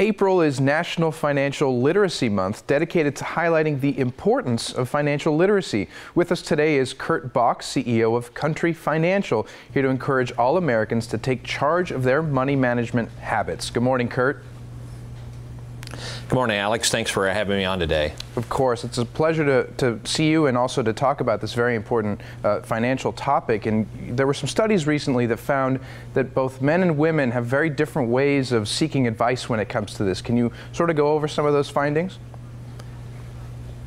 April is National Financial Literacy Month, dedicated to highlighting the importance of financial literacy. With us today is Kurt Bock, CEO of Country Financial, here to encourage all Americans to take charge of their money management habits. Good morning, Kurt. Good morning, Alex. Thanks for having me on today. Of course. It's a pleasure to, to see you and also to talk about this very important uh, financial topic. And there were some studies recently that found that both men and women have very different ways of seeking advice when it comes to this. Can you sort of go over some of those findings?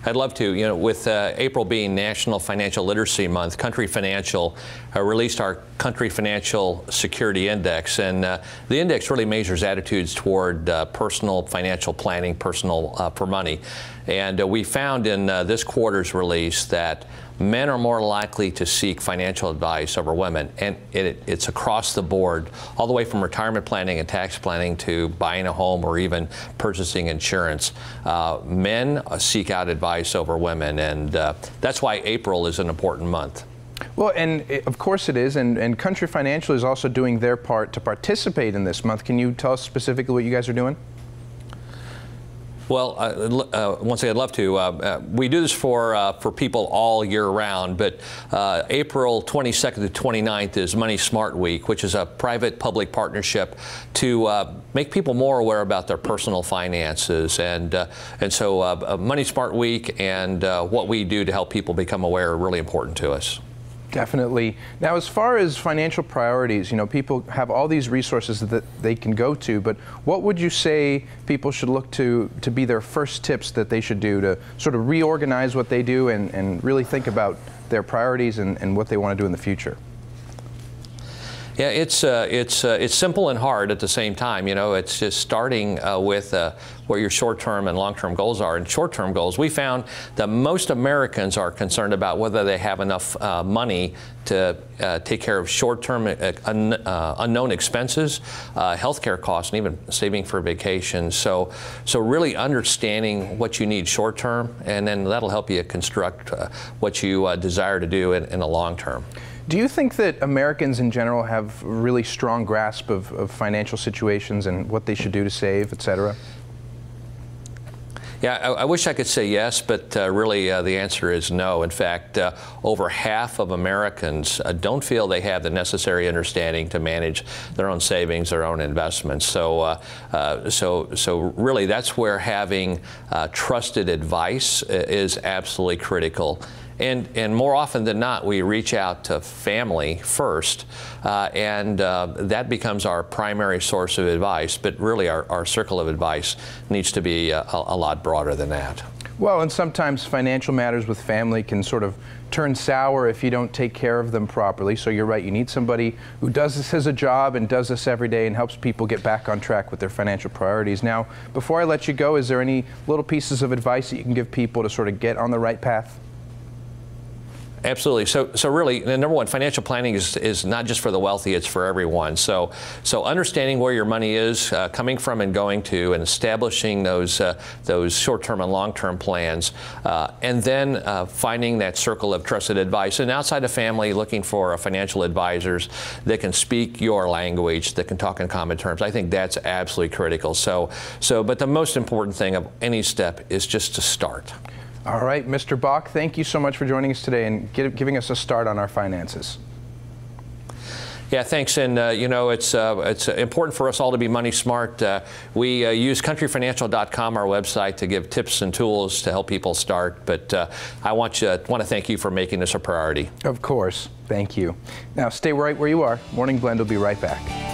I'd love to. You know, with uh, April being National Financial Literacy Month, Country Financial uh, released our Country Financial Security Index, and uh, the index really measures attitudes toward uh, personal financial planning, personal uh, for money. And uh, we found in this quarter's release that men are more likely to seek financial advice over women, and it, it's across the board, all the way from retirement planning and tax planning to buying a home or even purchasing insurance. Uh, men seek out advice over women, and uh, that's why April is an important month. Well, and it, of course it is, and, and Country Financial is also doing their part to participate in this month. Can you tell us specifically what you guys are doing? Well, uh, uh, once again, I'd love to. Uh, uh we do this for uh, for people all year round, but uh, April 22nd to 29th is Money Smart Week, which is a private-public partnership to make people more aware about their personal finances, and and so Money Smart Week and what we do to help people become aware are really important to us. Definitely. Now, as far as financial priorities, you know, people have all these resources that they can go to, but what would you say people should look to to be their first tips that they should do to sort of reorganize what they do and, and really think about their priorities and, and what they want to do in the future? Yeah, it's uh, it's uh, it's simple and hard at the same time. You know, it's just starting uh, with uh, what your short-term and long-term goals are. And short-term goals, we found that most Americans are concerned about whether they have enough uh, money to uh, take care of short-term un unknown expenses, healthcare costs, and even saving for vacation. So, so really understanding what you need short-term, and then that'll help you construct what you desire to do in, in the long term. Do you think that Americans in general have really strong grasp of, of financial situations and what they should do to save, et cetera? Yeah, I, I, wish I could say yes, but uh, really uh, the answer is no. In fact, uh, over half of Americans uh, don't feel they have the necessary understanding to manage their own savings, their own investments. So, uh, uh, so, so really, that's where having trusted advice is absolutely critical. And, and more often than not, we reach out to family first, uh, and uh, that becomes our primary source of advice. But really, our, our circle of advice needs to be a, a lot broader than that. Well, and sometimes financial matters with family can sort of turn sour if you don't take care of them properly. So you're right, you need somebody who does this as a job and does this every day and helps people get back on track with their financial priorities. Now, before I let you go, is there any little pieces of advice that you can give people to sort of get on the right path? Absolutely. So, so really, number one, financial planning is, is not just for the wealthy; it's for everyone. So, so understanding where your money is uh, coming from and going to, and establishing those uh, those short-term and long-term plans, uh, and then uh, finding that circle of trusted advice. And outside of family, looking for financial advisors that can speak your language, that can talk in common terms. I think that's absolutely critical. So, so, but the most important thing of any step is just to start. All right, Mr. Bock, thank you so much for joining us today and give, giving us a start on our finances. Yeah, thanks. And uh, you know, it's uh, it's important for us all to be money smart. Uh, we uh, use countryfinancial.com, our website, to give tips and tools to help people start. But uh, I want you want to thank you for making this a priority. Of course, thank you. Now, stay right where you are. Morning Blend will be right back.